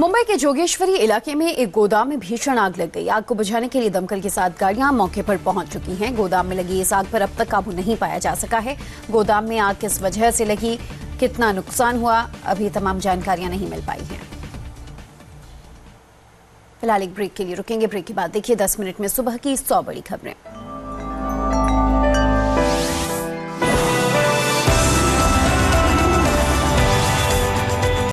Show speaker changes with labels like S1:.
S1: मुंबई के जोगेश्वरी इलाके में एक गोदाम में भीषण आग लग गई। आग को बुझाने के लिए दमकल के साथ गाड़ियाँ मौके पर पहुँच चुकी हैं। गोदाम में लगी इस आग पर अब तक काबू नहीं पाया जा सका है। गोदाम में आग किस वजह से लगी, कितना नुकसान हुआ, अभी तमाम जानकारियाँ नहीं मिल पाई हैं। फ़िलहाल एक ब्रेक के लिए रुकेंगे। ब्रेक के बाद देखिए दस मिनट में सुबह की सौ बड़ी खबरें।